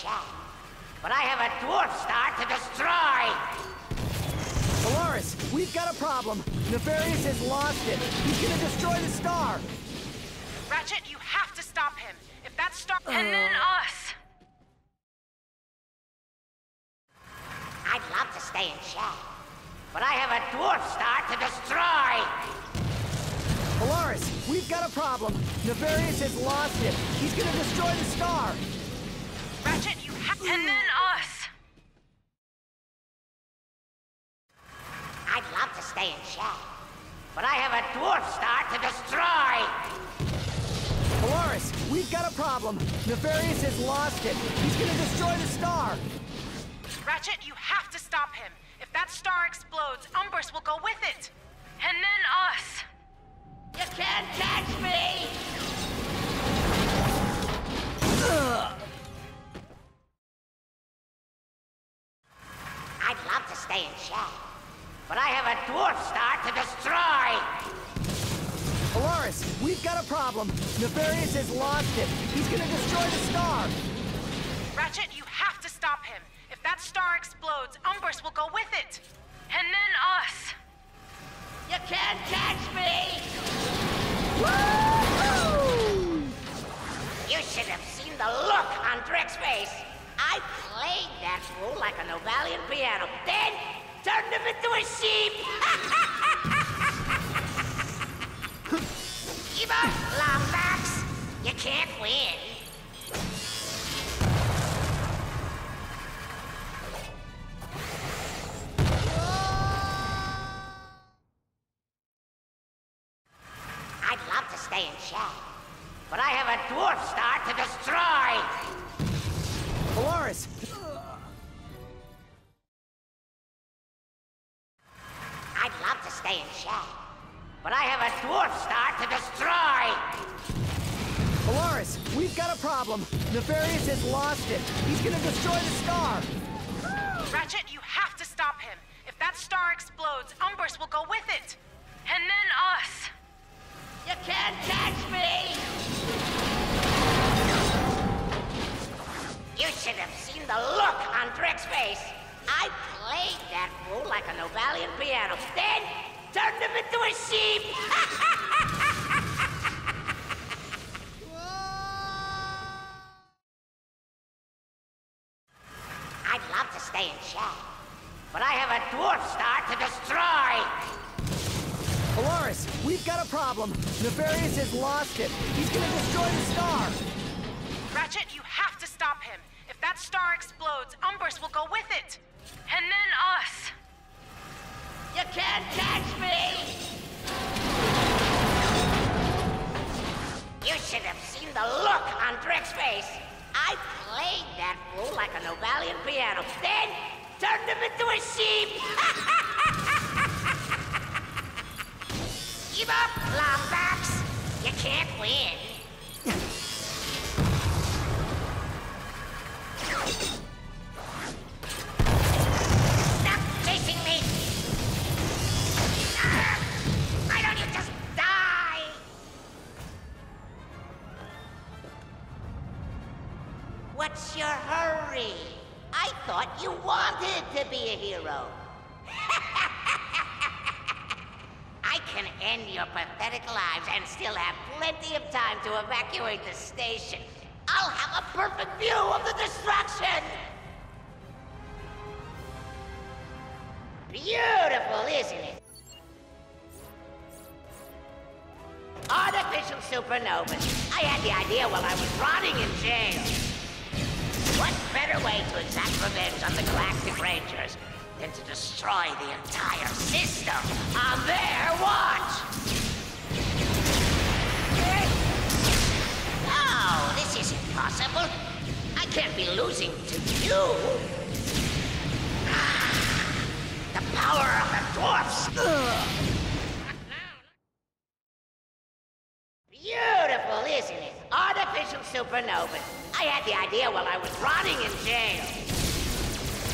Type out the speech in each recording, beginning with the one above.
chat. But I have a dwarf star to destroy! Polaris, we've got a problem. Nefarious has lost it. He's gonna destroy the star. Ratchet, you have to stop him. If that star- And then oh. us! I'd love to stay in chat. But I have a dwarf star to destroy! Polaris, we've got a problem. Nefarious has lost it. He's gonna destroy the star. Ratchet, you have- And then us! I'd love to stay in chat. But I have a dwarf star to destroy! Polaris, we've got a problem. Nefarious has lost it. He's gonna destroy the star. Ratchet, you have to stop him. If that star explodes, Umbris will go with it. Have a star to destroy! Polaris, we've got a problem. Nefarious has lost it. He's gonna destroy the star. Ratchet, you have to stop him. If that star explodes, Umbris will go with it. And then us! You can't catch me! You should have seen the look on Drek's face. I played that fool like a Novalian piano, then turned him into a sheep! Give up, Lombax! You can't win. I'd love to stay in chat, but I have a dwarf star to destroy! Polaris, but I have a dwarf star to destroy! Polaris, we've got a problem. Nefarious has lost it. He's gonna destroy the star. Ratchet, you have to stop him. If that star explodes, Umbris will go with it. And then us! You can't catch me! You should have seen the look on Drek's face. I played that fool like a Novalian piano, then turned him into a sheep! I'd love to stay in chat, but I have a dwarf star to destroy! Polaris, we've got a problem. Nefarious has lost it. He's gonna destroy the star. Ratchet, you have to stop him. If that star explodes, Umbris will go with it. And then us! You can't catch me! You should have seen the look on Drek's face. I played that fool like a Novalian piano, then turned him into a sheep! Give up, Lombax! You can't win. A hero. I can end your pathetic lives and still have plenty of time to evacuate the station. I'll have a perfect view of the destruction! Beautiful, isn't it? Artificial supernovas. I had the idea while I was rotting in jail. What better way to exact revenge on the Galactic Rangers than to destroy the entire system ah, on their watch? Oh, this isn't possible. I can't be losing to you. Ah, the power of the dwarfs. Beautiful, isn't it? Artificial I had the idea while I was rotting in jail.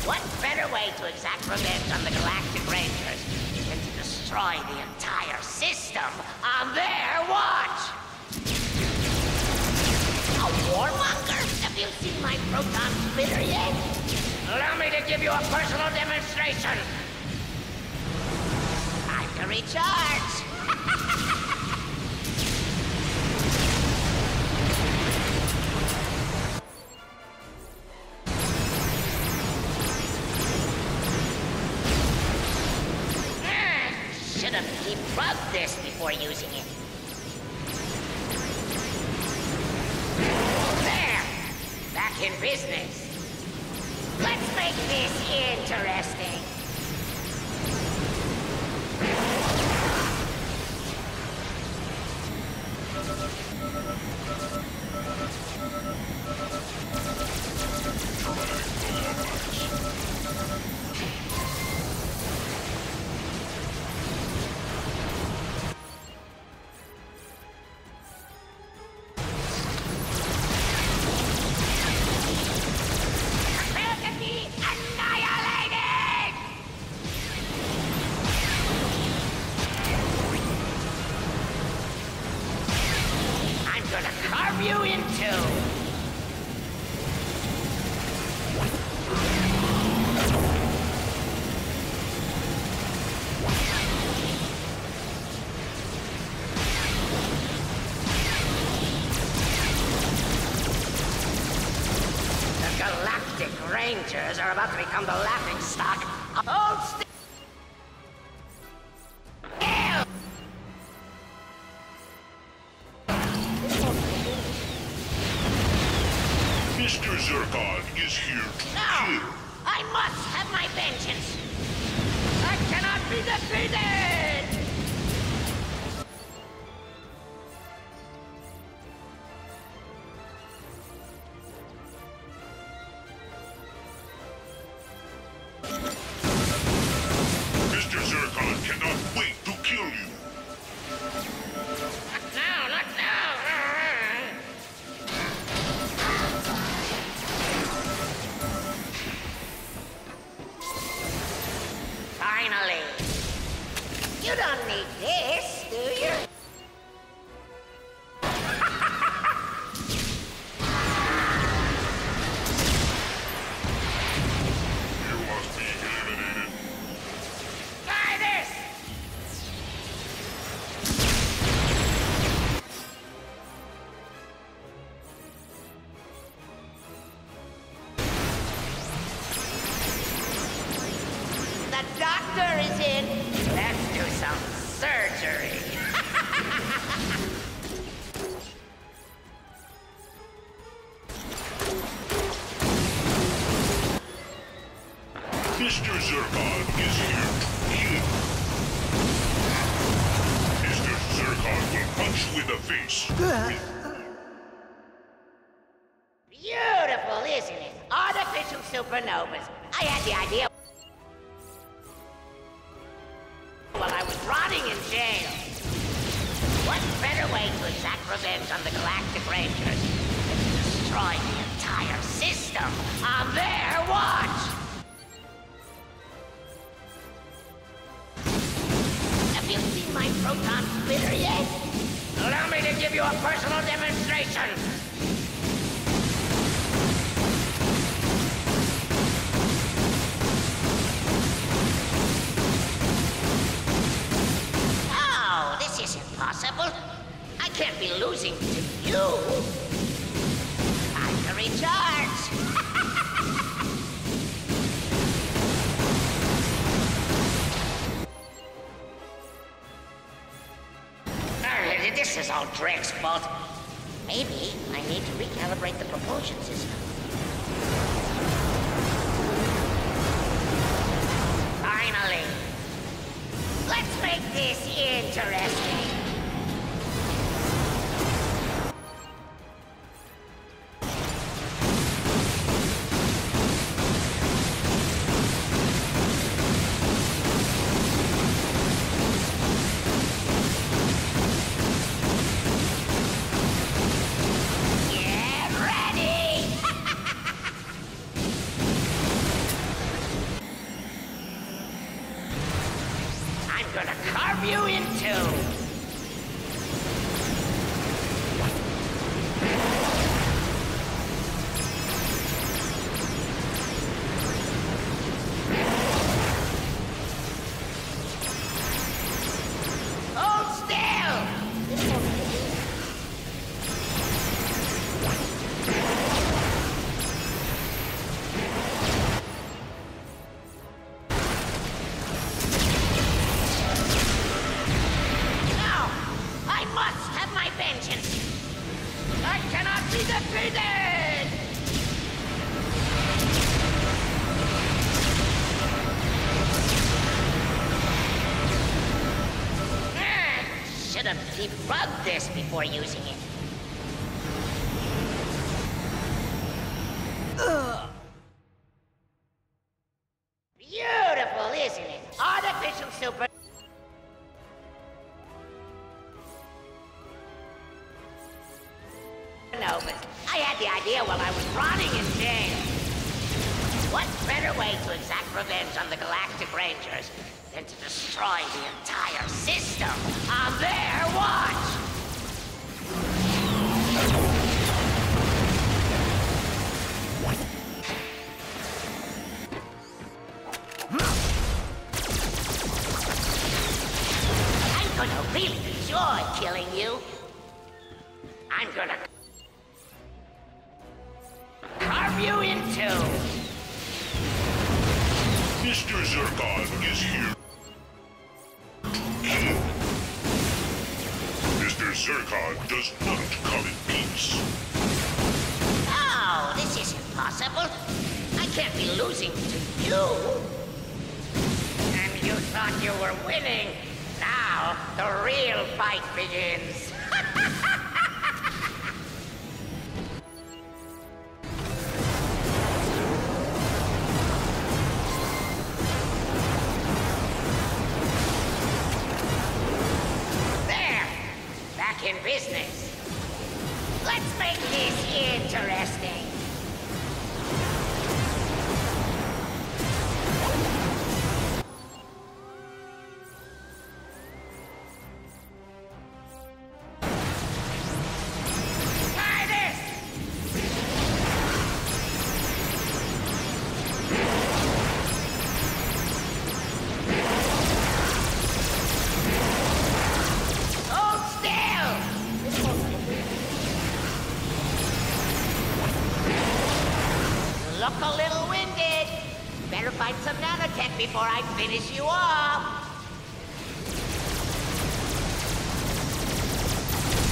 What better way to exact revenge on the Galactic Rangers than to destroy the entire system on their watch? A warmonger? Have you seen my proton splitter yet? Allow me to give you a personal demonstration. Time to recharge. Have debugged this before using it. There! Back in business. Let's make this interesting. Carve you in two. The Galactic Rangers are about to become the Mr. Zurkon is here to No! kill. I must have my vengeance! I cannot be defeated! Mr. Zurkon is here to kill. Mr. Zurkon will punch you in the face. Beautiful, isn't it? Artificial supernovas. I had the idea while I was rotting in jail. What better way to exact revenge on the Galactic Rangers than to destroy the entire system on their watch? My proton splitter yet? Allow me to give you a personal demonstration. Oh, this isn't possible. I can't be losing to you. Time to recharge. All Drake's fault. Maybe I need to recalibrate the propulsion system. Finally. Let's make this interesting. You in two. should have debugged this before using it. Way to exact revenge on the Galactic Rangers than to destroy the entire system on their watch? I'm gonna really enjoy killing you. I'm gonna carve you in two. Mr. Zurkon is here to kill. Mr. Zurkon does not come in peace. Oh, this is impossible. I can't be losing to you. And you thought you were winning. Now, the real fight begins. Business. Some nanotech before I finish you off.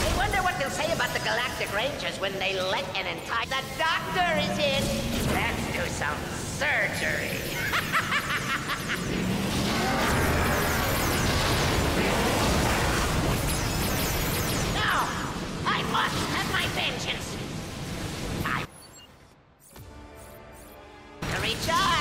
I wonder what they'll say about the Galactic Rangers when they let an entire... The doctor is in. Let's do some surgery. now, I must have my vengeance. I... To recharge.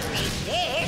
Don't need this?